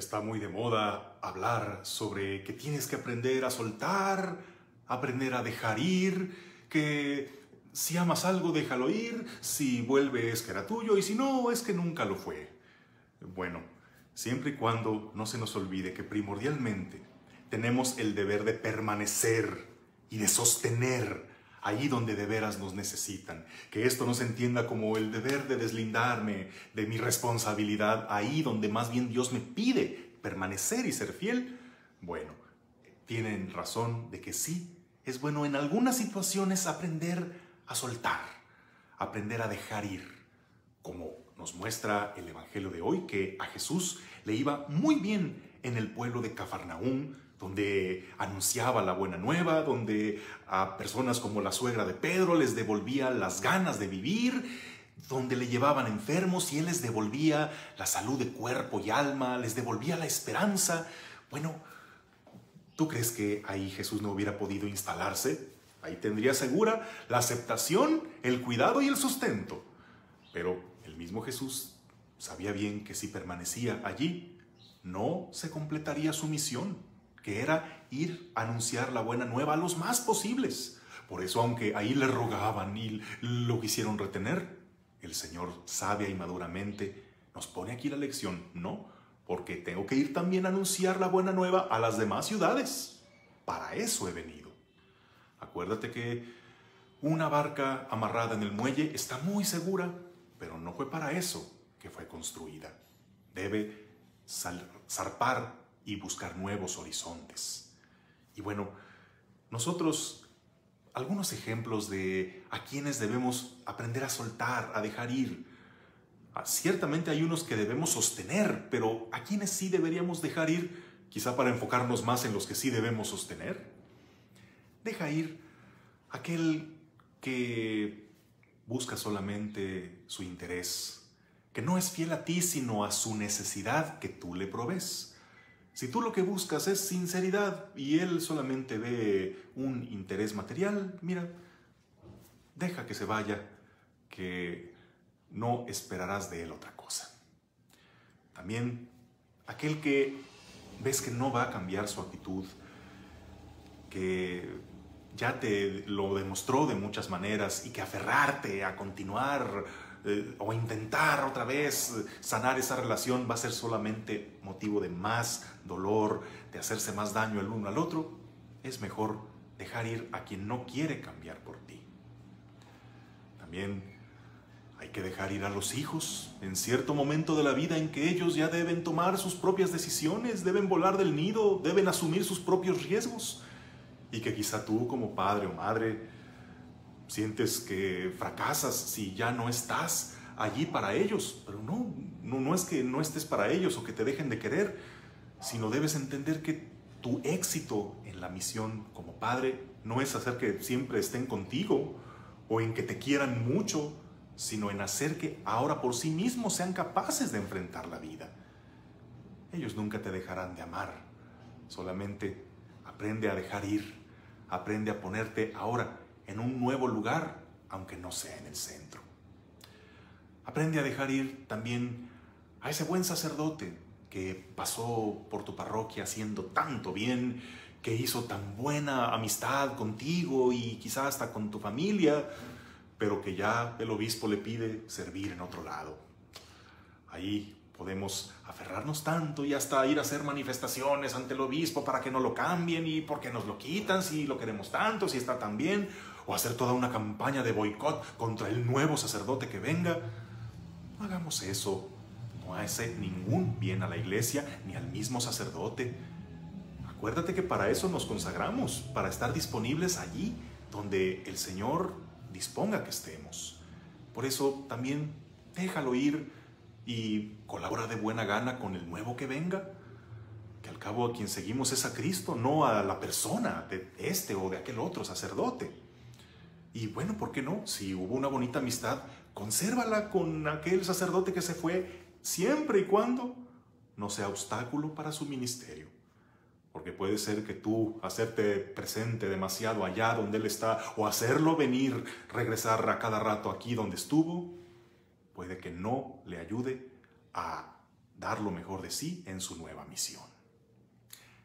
Está muy de moda hablar sobre que tienes que aprender a soltar, aprender a dejar ir, que si amas algo déjalo ir, si vuelve es que era tuyo y si no es que nunca lo fue. Bueno, siempre y cuando no se nos olvide que primordialmente tenemos el deber de permanecer y de sostener allí donde de veras nos necesitan. Que esto no se entienda como el deber de deslindarme de mi responsabilidad ahí donde más bien Dios me pide permanecer y ser fiel. Bueno, tienen razón de que sí, es bueno en algunas situaciones aprender a soltar, aprender a dejar ir, como nos muestra el Evangelio de hoy, que a Jesús le iba muy bien en el pueblo de Cafarnaúm, donde anunciaba la buena nueva, donde a personas como la suegra de Pedro les devolvía las ganas de vivir, donde le llevaban enfermos y él les devolvía la salud de cuerpo y alma, les devolvía la esperanza. Bueno, ¿tú crees que ahí Jesús no hubiera podido instalarse? Ahí tendría segura la aceptación, el cuidado y el sustento. Pero el mismo Jesús sabía bien que si permanecía allí, no se completaría su misión era ir a anunciar la buena nueva a los más posibles. Por eso, aunque ahí le rogaban y lo quisieron retener, el Señor sabia y maduramente nos pone aquí la lección, no, porque tengo que ir también a anunciar la buena nueva a las demás ciudades. Para eso he venido. Acuérdate que una barca amarrada en el muelle está muy segura, pero no fue para eso que fue construida. Debe zarpar y buscar nuevos horizontes. Y bueno, nosotros, algunos ejemplos de a quienes debemos aprender a soltar, a dejar ir. Ah, ciertamente hay unos que debemos sostener, pero a quienes sí deberíamos dejar ir, quizá para enfocarnos más en los que sí debemos sostener. Deja ir aquel que busca solamente su interés, que no es fiel a ti, sino a su necesidad que tú le provees. Si tú lo que buscas es sinceridad y él solamente ve un interés material, mira, deja que se vaya, que no esperarás de él otra cosa. También aquel que ves que no va a cambiar su actitud, que ya te lo demostró de muchas maneras y que aferrarte a continuar eh, o intentar otra vez sanar esa relación va a ser solamente motivo de más dolor, de hacerse más daño el uno al otro, es mejor dejar ir a quien no quiere cambiar por ti. También hay que dejar ir a los hijos. En cierto momento de la vida en que ellos ya deben tomar sus propias decisiones, deben volar del nido, deben asumir sus propios riesgos. Y que quizá tú como padre o madre sientes que fracasas si ya no estás allí para ellos, pero no, no, es que no estés para ellos o que te dejen de querer, sino debes entender que tu éxito en la misión como padre no es hacer que siempre estén contigo o en que te quieran mucho, sino en hacer que ahora por sí mismos sean capaces de enfrentar la vida. Ellos nunca te dejarán de amar, solamente aprende a dejar ir, aprende a ponerte ahora en un nuevo lugar, aunque no sea en el centro. Aprende a dejar ir también a ese buen sacerdote que pasó por tu parroquia haciendo tanto bien, que hizo tan buena amistad contigo y quizás hasta con tu familia, pero que ya el obispo le pide servir en otro lado. Ahí podemos aferrarnos tanto y hasta ir a hacer manifestaciones ante el obispo para que no lo cambien y porque nos lo quitan si lo queremos tanto, si está tan bien, o hacer toda una campaña de boicot contra el nuevo sacerdote que venga. No hagamos eso. No hace ningún bien a la iglesia ni al mismo sacerdote. Acuérdate que para eso nos consagramos, para estar disponibles allí donde el Señor disponga que estemos. Por eso también déjalo ir y colabora de buena gana con el nuevo que venga. Que al cabo a quien seguimos es a Cristo, no a la persona de este o de aquel otro sacerdote. Y bueno, ¿por qué no? Si hubo una bonita amistad, consérvala con aquel sacerdote que se fue, siempre y cuando no sea obstáculo para su ministerio. Porque puede ser que tú hacerte presente demasiado allá donde Él está o hacerlo venir, regresar a cada rato aquí donde estuvo, puede que no le ayude a dar lo mejor de sí en su nueva misión.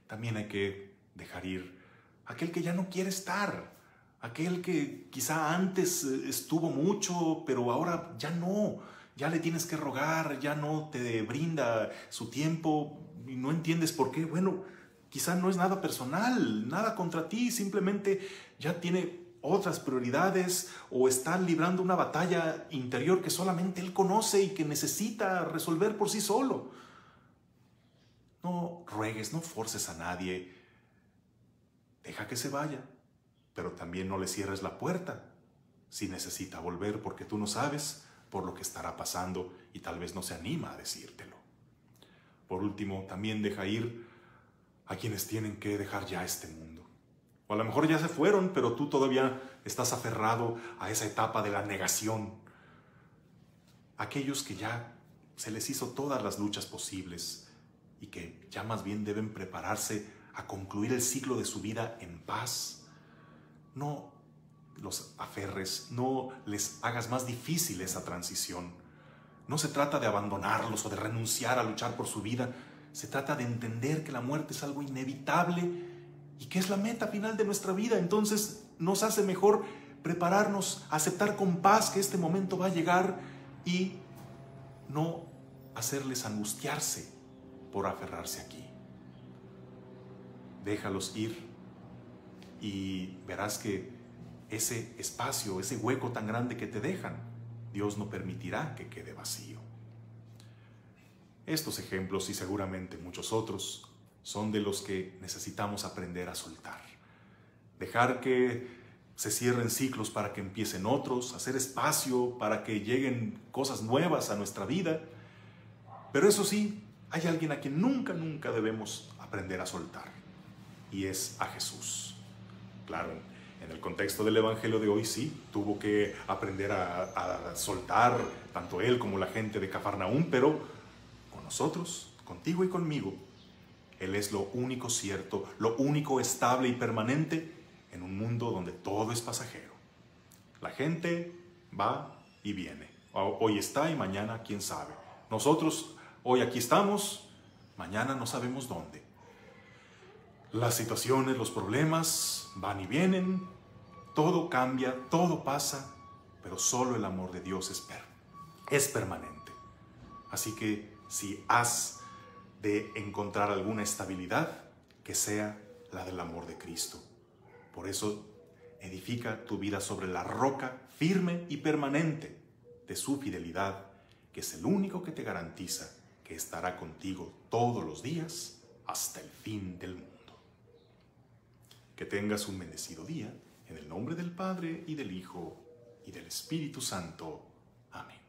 También hay que dejar ir aquel que ya no quiere estar, aquel que quizá antes eh, estuvo mucho, pero ahora ya no, ya le tienes que rogar, ya no te brinda su tiempo y no entiendes por qué. Bueno, quizá no es nada personal, nada contra ti, simplemente ya tiene otras prioridades o está librando una batalla interior que solamente él conoce y que necesita resolver por sí solo. No ruegues, no forces a nadie. Deja que se vaya, pero también no le cierres la puerta si necesita volver porque tú no sabes por lo que estará pasando y tal vez no se anima a decírtelo. Por último, también deja ir a quienes tienen que dejar ya este mundo. O a lo mejor ya se fueron, pero tú todavía estás aferrado a esa etapa de la negación. Aquellos que ya se les hizo todas las luchas posibles y que ya más bien deben prepararse a concluir el ciclo de su vida en paz. No los aferres, no les hagas más difícil esa transición. No se trata de abandonarlos o de renunciar a luchar por su vida. Se trata de entender que la muerte es algo inevitable y que es la meta final de nuestra vida. Entonces nos hace mejor prepararnos, aceptar con paz que este momento va a llegar y no hacerles angustiarse por aferrarse aquí. Déjalos ir y verás que ese espacio, ese hueco tan grande que te dejan, Dios no permitirá que quede vacío. Estos ejemplos y seguramente muchos otros son de los que necesitamos aprender a soltar. Dejar que se cierren ciclos para que empiecen otros, hacer espacio para que lleguen cosas nuevas a nuestra vida. Pero eso sí, hay alguien a quien nunca, nunca debemos aprender a soltar. Y es a Jesús. Claro, en el contexto del Evangelio de hoy sí, tuvo que aprender a, soltar tanto él como la gente de Cafarnaúm, pero con nosotros, contigo y conmigo, él es lo único cierto, lo único estable y permanente en un mundo donde todo es pasajero. La gente va y viene. Hoy está y mañana quién sabe. Nosotros hoy aquí estamos, mañana no sabemos dónde. Las situaciones, los problemas van y vienen, todo cambia, todo pasa, pero solo el amor de Dios es, es permanente. Así que si has de encontrar alguna estabilidad, que sea la del amor de Cristo. Por eso edifica tu vida sobre la roca firme y permanente de su fidelidad, que es el único que te garantiza que estará contigo todos los días hasta el fin del mundo. Que tengas un bendecido día en el nombre del Padre y del Hijo y del Espíritu Santo. Amén.